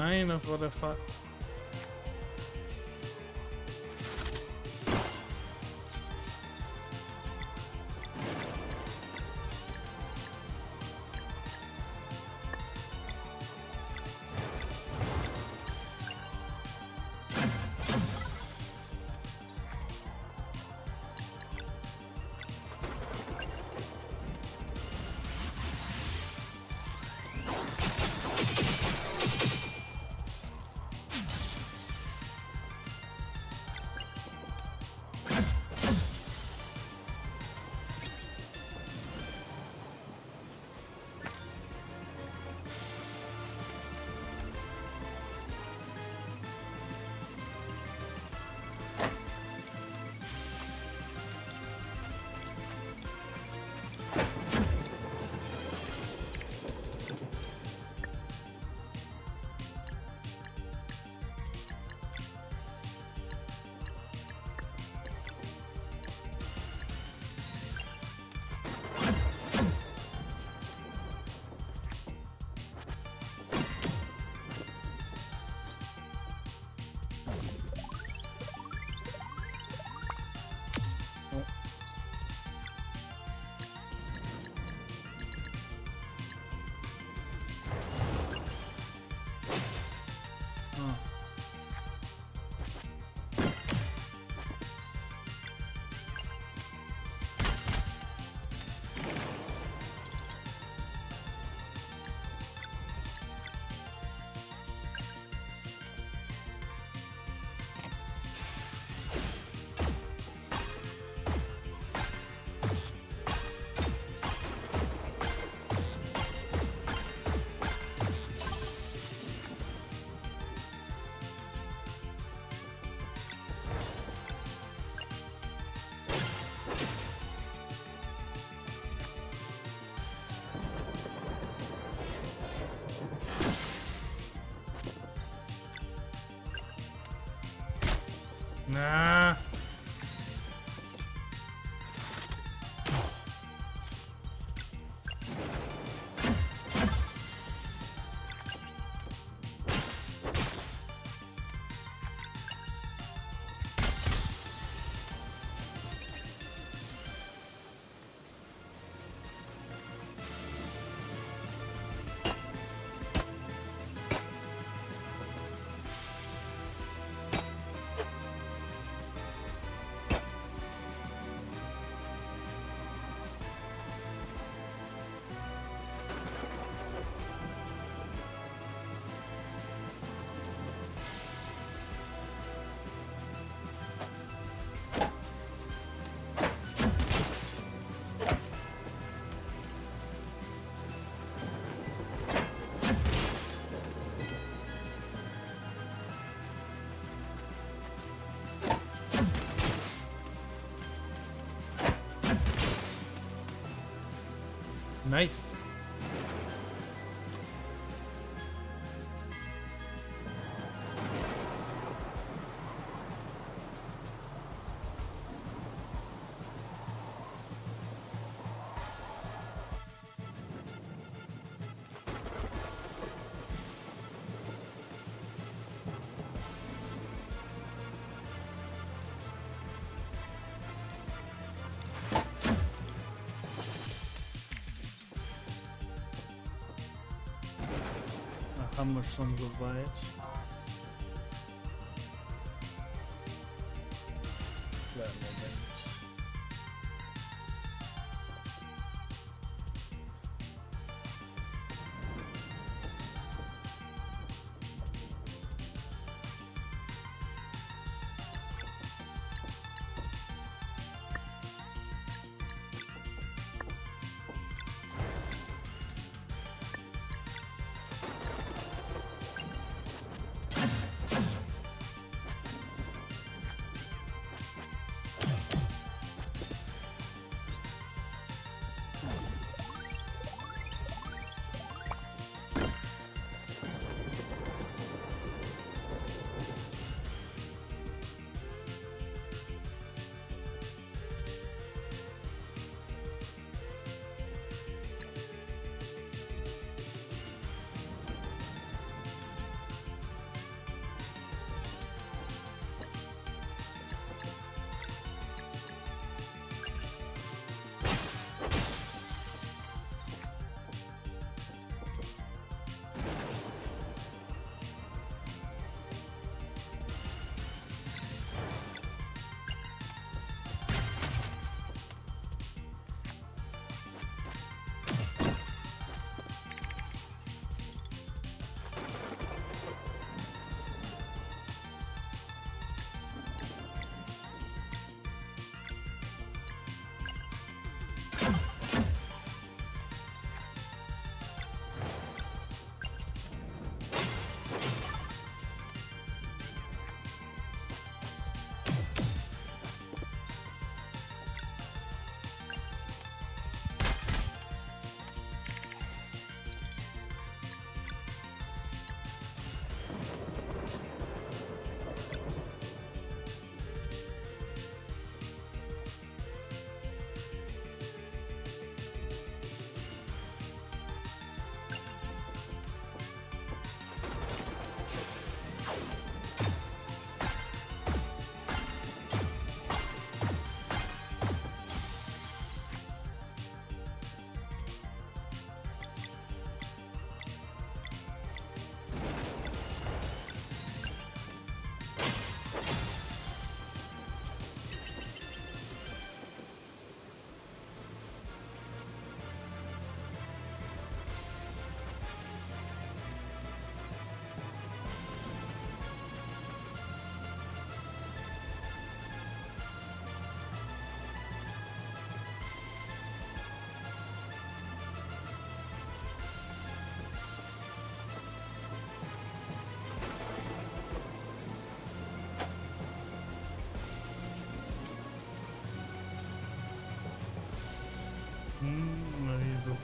Nein, das war der Fall. Nice. Schon soweit.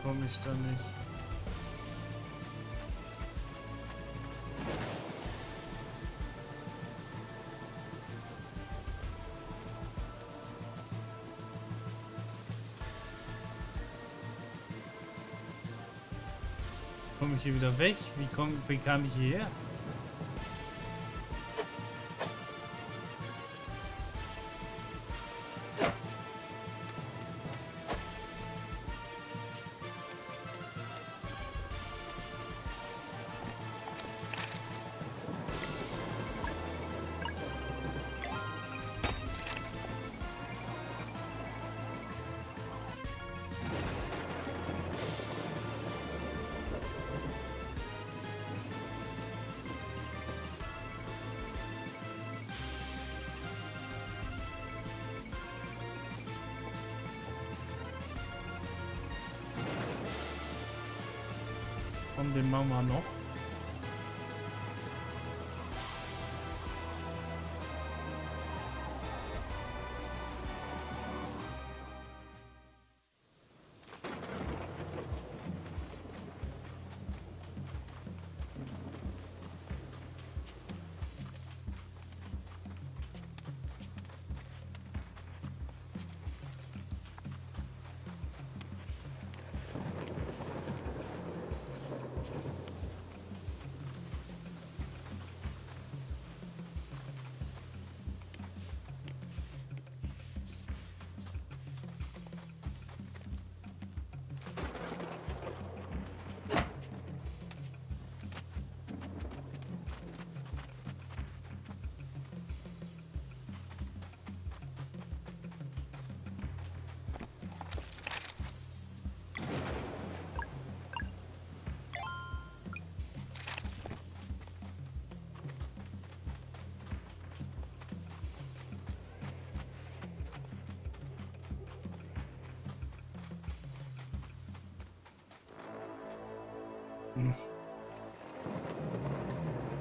Komme ich da nicht. Komme ich hier wieder weg? Wie, komm, wie kam ich hierher? Komm, den machen wir noch.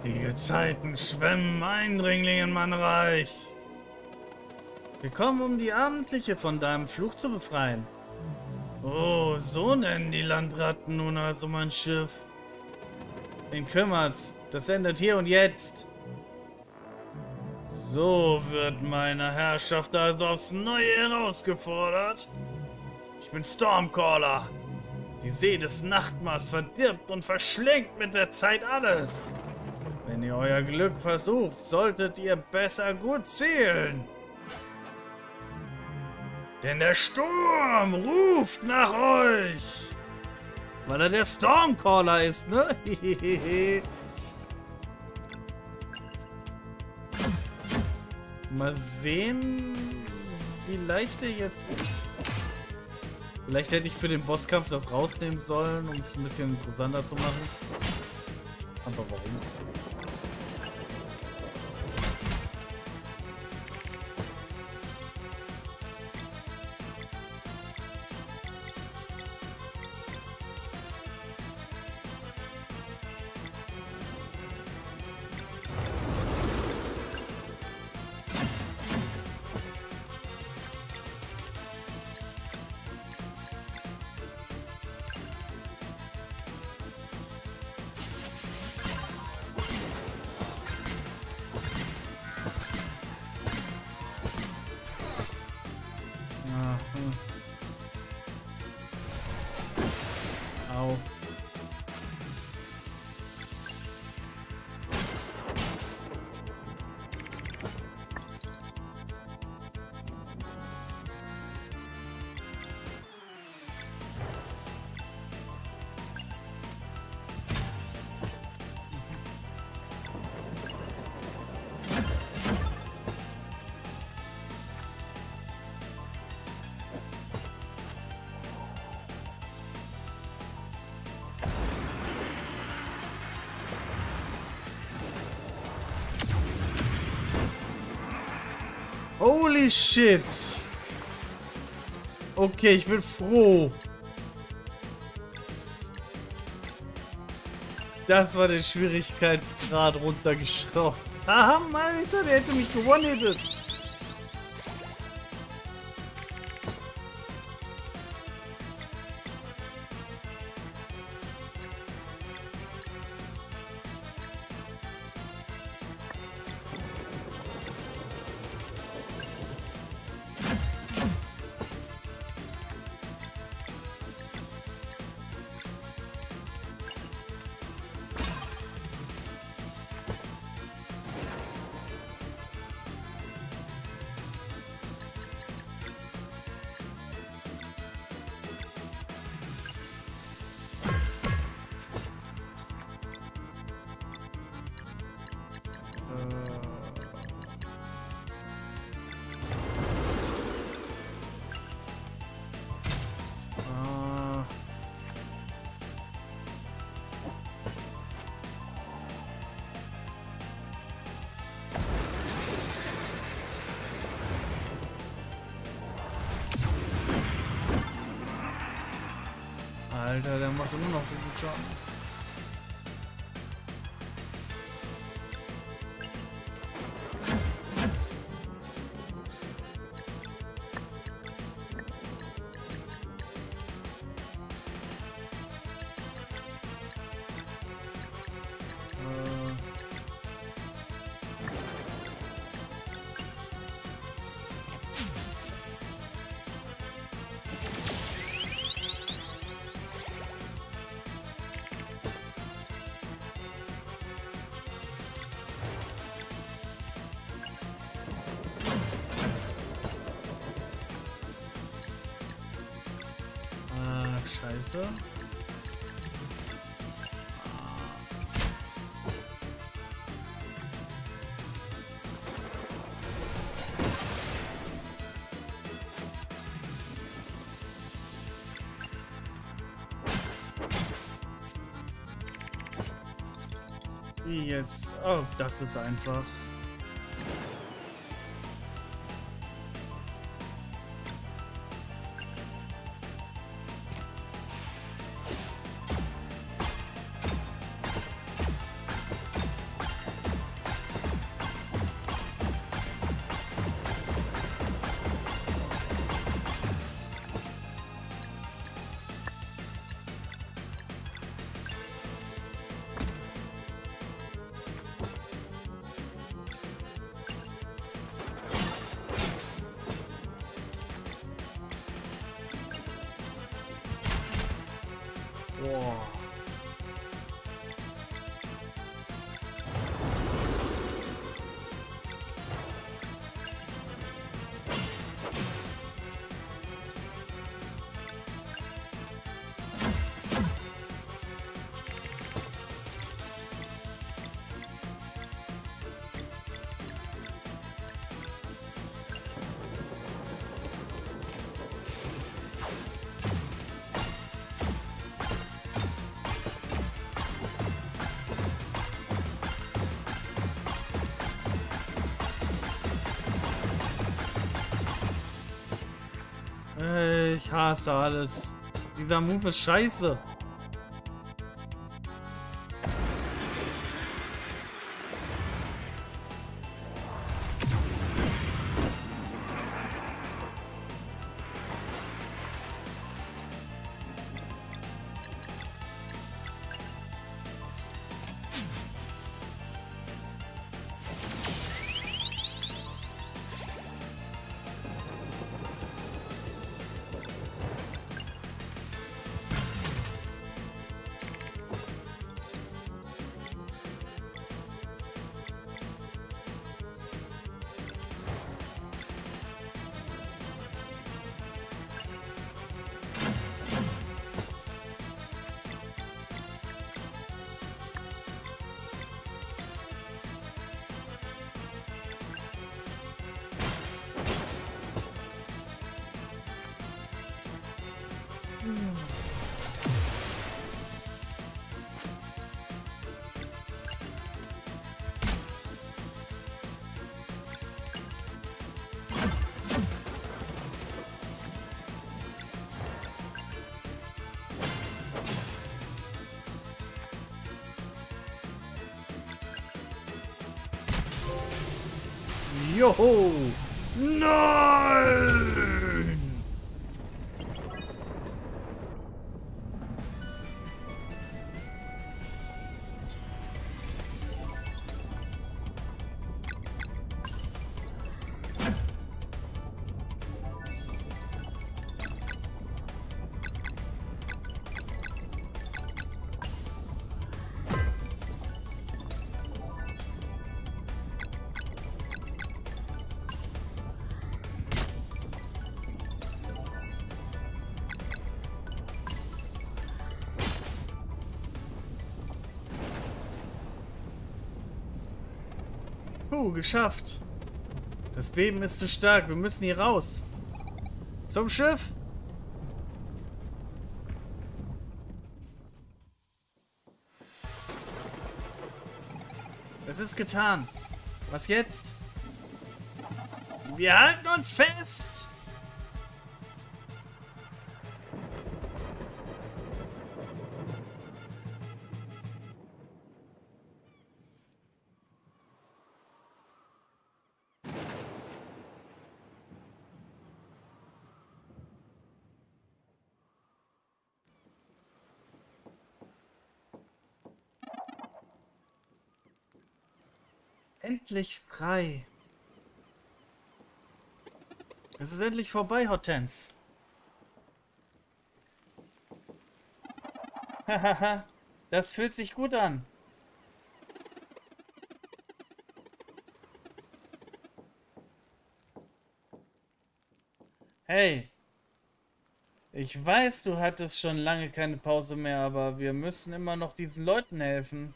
Die Gezeiten schwemmen Eindringlinge in mein Reich. Wir kommen, um die Abendliche von deinem Fluch zu befreien. Oh, so nennen die Landratten nun also mein Schiff. Wen kümmert's? Das endet hier und jetzt. So wird meine Herrschaft also aufs Neue herausgefordert. Ich bin Stormcaller. Die See des Nachtmars verdirbt und verschlingt mit der Zeit alles. Wenn ihr euer Glück versucht, solltet ihr besser gut zielen. Denn der Sturm ruft nach euch. Weil er der Stormcaller ist, ne? Mal sehen, wie leicht er jetzt ist. Vielleicht hätte ich für den Bosskampf das rausnehmen sollen, um es ein bisschen interessanter zu machen. Aber warum? Holy shit. Okay, ich bin froh. Das war der Schwierigkeitsgrad runtergeschraubt. Haha, Alter, der hätte mich gewonnen. Der macht immer noch Scheiße. Jetzt? Oh, das ist einfach. Whoa. Ich hasse alles. Dieser Move ist scheiße. Yo! No! Puh, geschafft. Das Beben ist zu stark. Wir müssen hier raus. Zum Schiff. Es ist getan. Was jetzt? Wir halten uns fest. Endlich frei. Es ist endlich vorbei, Hortense. Hahaha, das fühlt sich gut an. Hey, ich weiß, du hattest schon lange keine Pause mehr, aber wir müssen immer noch diesen Leuten helfen.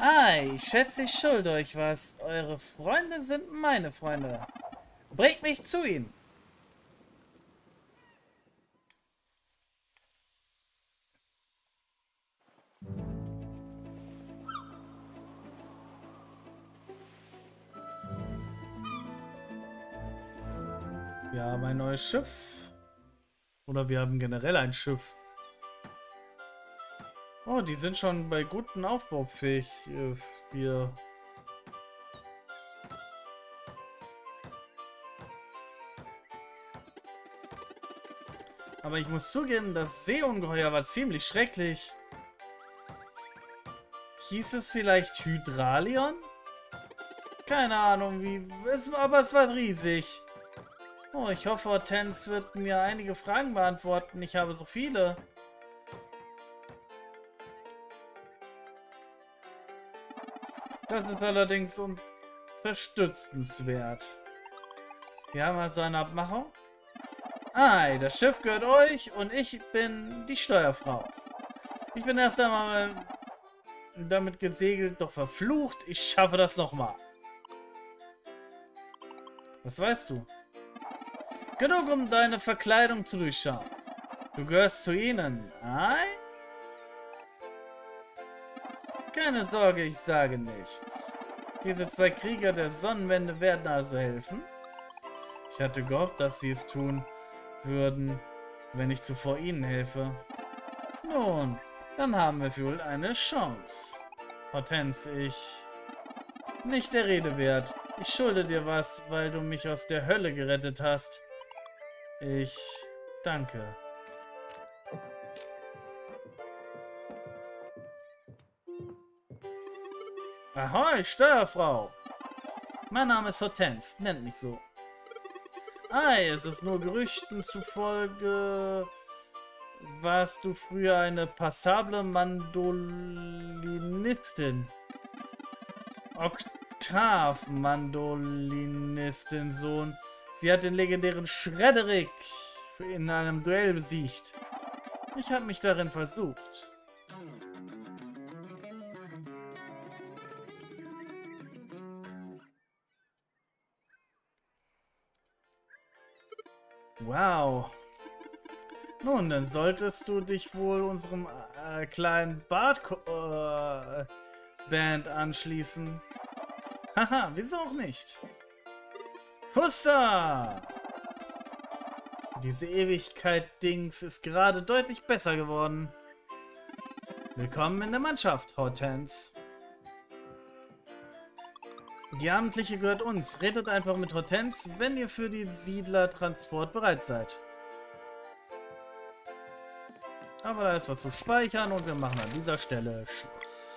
Ah, ich schätze, ich schulde euch was. Eure Freunde sind meine Freunde. Bringt mich zu ihnen. Wir haben ein neues Schiff. Oder wir haben generell ein Schiff. Oh, die sind schon bei guten Aufbaufähig. Äh, wir. Aber ich muss zugeben, das Seeungeheuer war ziemlich schrecklich. Hieß es vielleicht Hydralion? Keine Ahnung, wie. Es, aber es war riesig. Oh, ich hoffe, Hortense wird mir einige Fragen beantworten. Ich habe so viele. Das ist allerdings unterstützenswert. Wir haben also eine Abmachung. Ei, das Schiff gehört euch und ich bin die Steuerfrau. Ich bin erst einmal damit gesegelt, doch verflucht, ich schaffe das nochmal. Was weißt du? Genug, um deine Verkleidung zu durchschauen. Du gehörst zu ihnen, ei? Keine Sorge, ich sage nichts. Diese zwei Krieger der Sonnenwende werden also helfen? Ich hatte gehofft, dass sie es tun würden, wenn ich zuvor ihnen helfe. Nun, dann haben wir wohl eine Chance. Hortense, ich... Nicht der Rede wert. Ich schulde dir was, weil du mich aus der Hölle gerettet hast. Ich danke. Ahoi, Steuerfrau! Mein Name ist Hortense, nennt mich so. Ei, es ist nur Gerüchten zufolge... Warst du früher eine passable Mandolinistin? Oktav-Mandolinistin, Sohn. Sie hat den legendären Schrederick in einem Duell besiegt. Ich habe mich darin versucht. Wow. Nun, dann solltest du dich wohl unserem äh, kleinen Bart-Band äh, anschließen. Haha, wieso auch nicht? Hussa! Diese Ewigkeit-Dings ist gerade deutlich besser geworden. Willkommen in der Mannschaft, Hortense. Die Abendliche gehört uns. Redet einfach mit Hortense, wenn ihr für den Siedlertransport bereit seid. Aber da ist was zu speichern und wir machen an dieser Stelle Schluss.